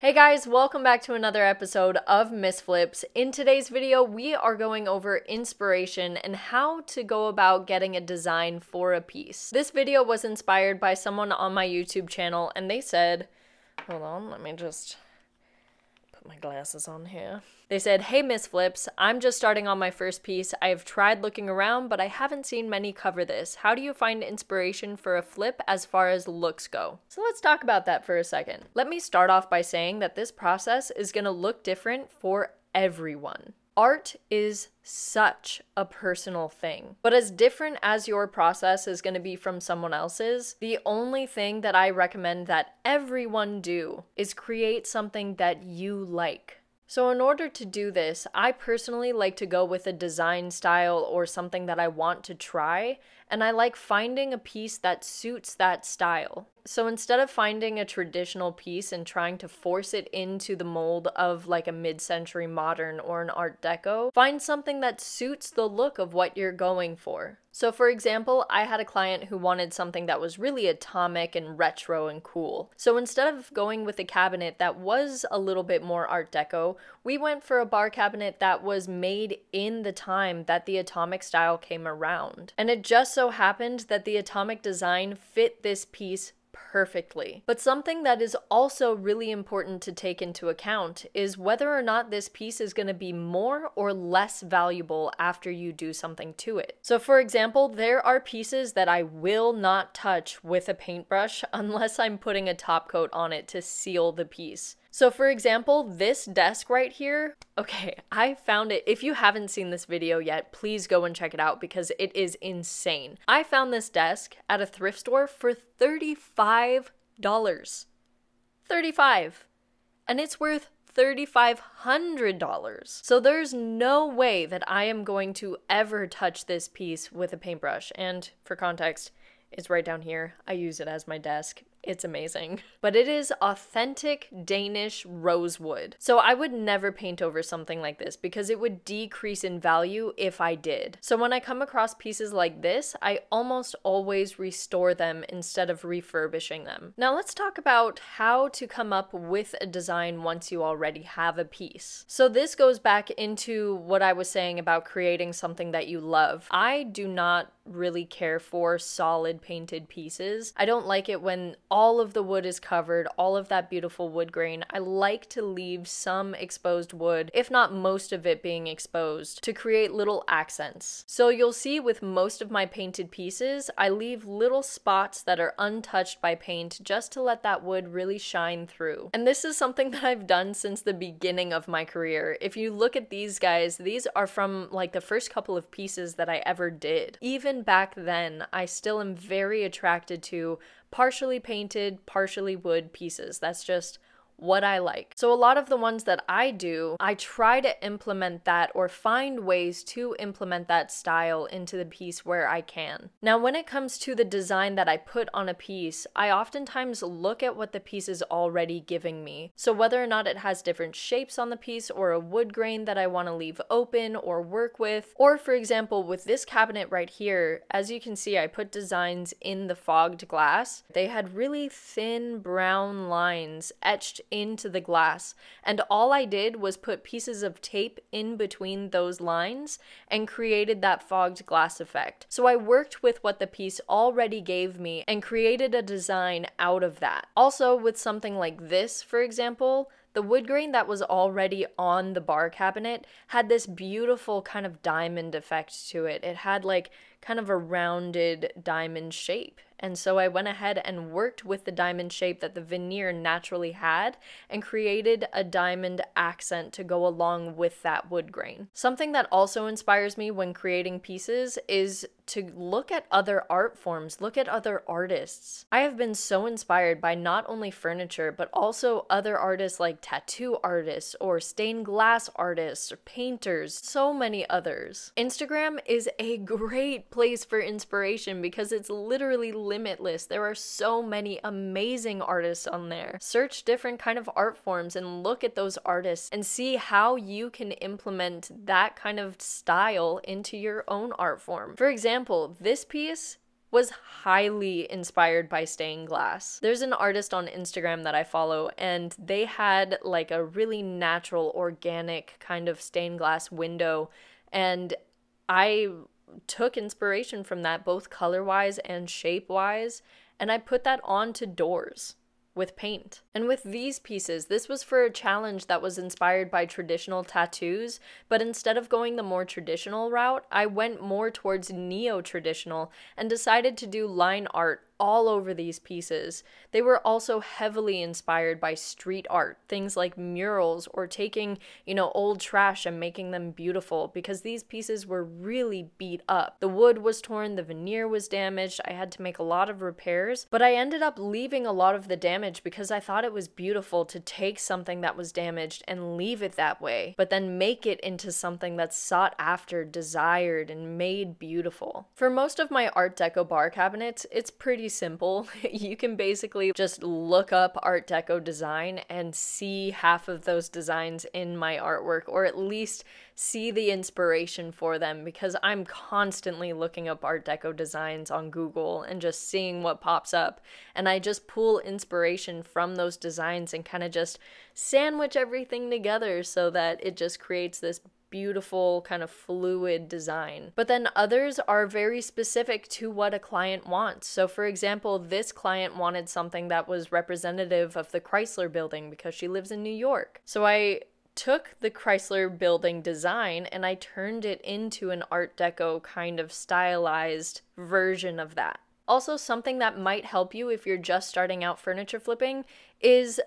Hey guys, welcome back to another episode of Miss Flips. In today's video, we are going over inspiration and how to go about getting a design for a piece. This video was inspired by someone on my YouTube channel and they said, hold on, let me just my glasses on here. They said, Hey, Miss Flips, I'm just starting on my first piece. I've tried looking around, but I haven't seen many cover this. How do you find inspiration for a flip as far as looks go? So let's talk about that for a second. Let me start off by saying that this process is to look different for everyone. Art is such a personal thing. But as different as your process is going to be from someone else's, the only thing that I recommend that everyone do is create something that you like. So, in order to do this, I personally like to go with a design style or something that I want to try, and I like finding a piece that suits that style. So instead of finding a traditional piece and trying to force it into the mold of like a mid century modern or an art deco, find something that suits the look of what you're going for. So, for example, I had a client who wanted something that was really atomic and retro and cool. So, instead of going with a cabinet that was a little bit more Art Deco, we went for a bar cabinet that was made in the time that the atomic style came around. And it just so happened that the atomic design fit this piece perfectly. But something that is also really important to take into account is whether or not this piece is going to be more or less valuable after you do something to it. So, for example, there are pieces that I will not touch with a paintbrush unless I'm putting a top coat on it to seal the piece. So for example, this desk right here, okay, I found it. If you haven't seen this video yet, please go and check it out because it is insane. I found this desk at a thrift store for $35. 35 And it's worth $3,500. So there's no way that I am going to ever touch this piece with a paintbrush. And for context, it's right down here. I use it as my desk. It's amazing. But it is authentic Danish rosewood. So I would never paint over something like this because it would decrease in value if I did. So when I come across pieces like this, I almost always restore them instead of refurbishing them. Now let's talk about how to come up with a design once you already have a piece. So this goes back into what I was saying about creating something that you love. I do not really care for solid painted pieces. I don't like it when all of the wood is covered, all of that beautiful wood grain. I like to leave some exposed wood, if not most of it being exposed, to create little accents. So you'll see with most of my painted pieces, I leave little spots that are untouched by paint just to let that wood really shine through. And this is something that I've done since the beginning of my career. If you look at these guys, these are from like the first couple of pieces that I ever did. Even back then, I still am very attracted to partially painted, partially wood pieces. That's just what I like. So, a lot of the ones that I do, I try to implement that or find ways to implement that style into the piece where I can. Now, when it comes to the design that I put on a piece, I oftentimes look at what the piece is already giving me. So, whether or not it has different shapes on the piece or a wood grain that I want to leave open or work with, or for example, with this cabinet right here, as you can see, I put designs in the fogged glass. They had really thin brown lines etched into the glass, and all I did was put pieces of tape in between those lines and created that fogged glass effect. So I worked with what the piece already gave me and created a design out of that. Also, with something like this, for example, the wood grain that was already on the bar cabinet had this beautiful kind of diamond effect to it. It had like kind of a rounded diamond shape. And so I went ahead and worked with the diamond shape that the veneer naturally had and created a diamond accent to go along with that wood grain. Something that also inspires me when creating pieces is to look at other art forms, look at other artists. I have been so inspired by not only furniture, but also other artists like tattoo artists or stained glass artists or painters, so many others. Instagram is a great place for inspiration because it's literally limitless. There are so many amazing artists on there. Search different kind of art forms and look at those artists and see how you can implement that kind of style into your own art form. For example, this piece was highly inspired by stained glass. There's an artist on Instagram that I follow, and they had like a really natural, organic kind of stained glass window. And I took inspiration from that, both color wise and shape wise, and I put that onto doors with paint. And with these pieces, this was for a challenge that was inspired by traditional tattoos, but instead of going the more traditional route, I went more towards neo traditional and decided to do line art all over these pieces. They were also heavily inspired by street art, things like murals or taking, you know, old trash and making them beautiful because these pieces were really beat up. The wood was torn, the veneer was damaged. I had to make a lot of repairs, but I ended up leaving a lot of the damage because I thought it was beautiful to take something that was damaged and leave it that way, but then make it into something that's sought after, desired, and made beautiful. For most of my Art Deco bar cabinets, it's pretty simple. you can basically just look up Art Deco design and see half of those designs in my artwork, or at least see the inspiration for them because I'm constantly looking up Art Deco designs on Google and just seeing what pops up. And I just pull inspiration from those designs and kind of just sandwich everything together so that it just creates this beautiful kind of fluid design. But then others are very specific to what a client wants. So for example, this client wanted something that was representative of the Chrysler building because she lives in New York. So I took the Chrysler building design and I turned it into an art deco kind of stylized version of that. Also, something that might help you if you're just starting out furniture flipping is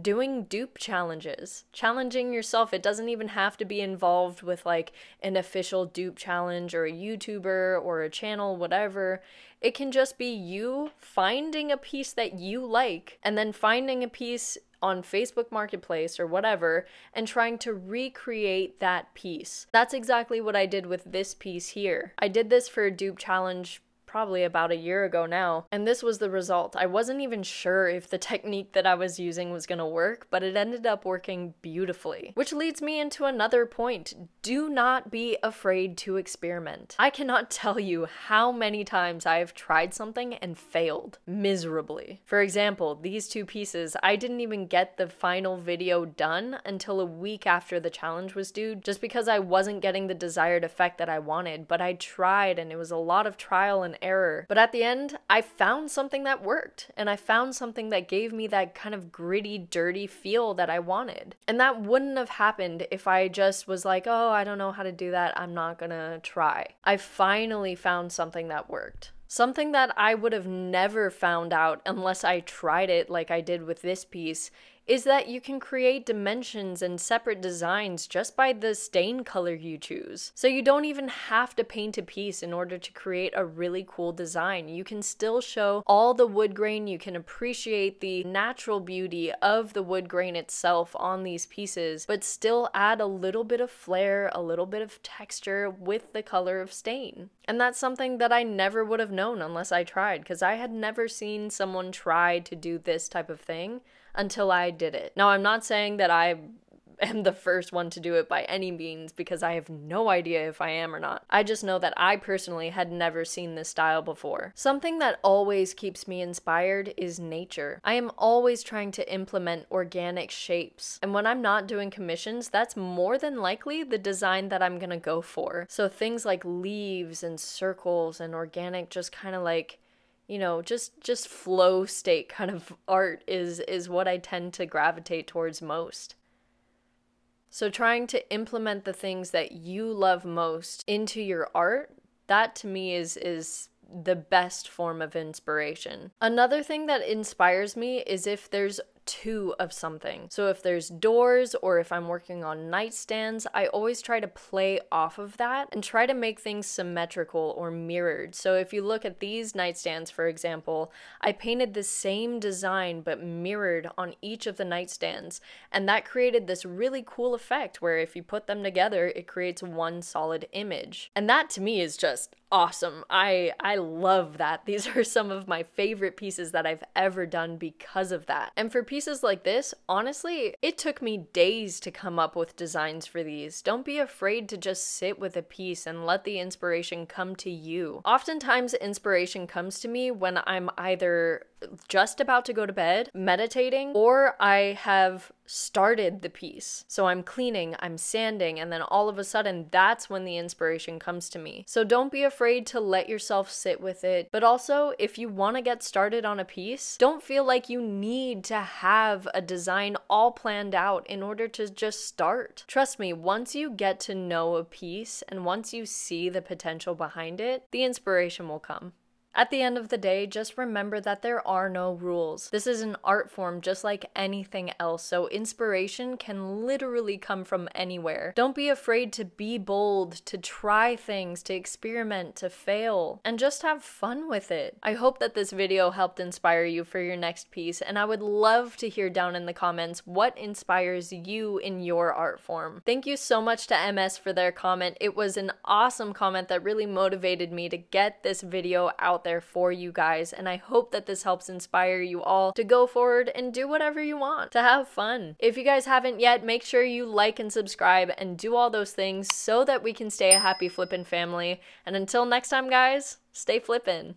doing dupe challenges, challenging yourself. It doesn't even have to be involved with like an official dupe challenge or a YouTuber or a channel, whatever. It can just be you finding a piece that you like and then finding a piece on Facebook Marketplace or whatever and trying to recreate that piece. That's exactly what I did with this piece here. I did this for a dupe challenge probably about a year ago now, and this was the result. I wasn't even sure if the technique that I was using was gonna work, but it ended up working beautifully. Which leads me into another point do not be afraid to experiment. I cannot tell you how many times I have tried something and failed miserably. For example, these two pieces, I didn't even get the final video done until a week after the challenge was due, just because I wasn't getting the desired effect that I wanted, but I tried and it was a lot of trial and error. But at the end, I found something that worked, and I found something that gave me that kind of gritty, dirty feel that I wanted. And that wouldn't have happened if I just was like, oh, I don't know how to do that, I'm not gonna try. I finally found something that worked. Something that I would have never found out unless I tried it like I did with this piece is that you can create dimensions and separate designs just by the stain color you choose. So you don't even have to paint a piece in order to create a really cool design. You can still show all the wood grain, you can appreciate the natural beauty of the wood grain itself on these pieces, but still add a little bit of flair, a little bit of texture with the color of stain. And that's something that I never would have known unless I tried, because I had never seen someone try to do this type of thing until I did it. Now, I'm not saying that I am the first one to do it by any means because I have no idea if I am or not. I just know that I personally had never seen this style before. Something that always keeps me inspired is nature. I am always trying to implement organic shapes. And when I'm not doing commissions, that's more than likely the design that I'm gonna go for. So things like leaves and circles and organic just kind of like you know just just flow state kind of art is is what i tend to gravitate towards most so trying to implement the things that you love most into your art that to me is is the best form of inspiration. Another thing that inspires me is if there's two of something. So if there's doors or if I'm working on nightstands, I always try to play off of that and try to make things symmetrical or mirrored. So if you look at these nightstands, for example, I painted the same design but mirrored on each of the nightstands. And that created this really cool effect where if you put them together, it creates one solid image. And that to me is just awesome. I I love that. These are some of my favorite pieces that I've ever done because of that. And for pieces like this, honestly, it took me days to come up with designs for these. Don't be afraid to just sit with a piece and let the inspiration come to you. Oftentimes inspiration comes to me when I'm either just about to go to bed, meditating, or I have started the piece. So I'm cleaning, I'm sanding, and then all of a sudden that's when the inspiration comes to me. So don't be afraid to let yourself sit with it. But also, if you want to get started on a piece, don't feel like you need to have a design all planned out in order to just start. Trust me, once you get to know a piece and once you see the potential behind it, the inspiration will come. At the end of the day, just remember that there are no rules. This is an art form just like anything else, so inspiration can literally come from anywhere. Don't be afraid to be bold, to try things, to experiment, to fail, and just have fun with it. I hope that this video helped inspire you for your next piece, and I would love to hear down in the comments what inspires you in your art form. Thank you so much to MS for their comment. It was an awesome comment that really motivated me to get this video out there for you guys. And I hope that this helps inspire you all to go forward and do whatever you want, to have fun. If you guys haven't yet, make sure you like and subscribe and do all those things so that we can stay a happy flippin' family. And until next time, guys, stay flippin'.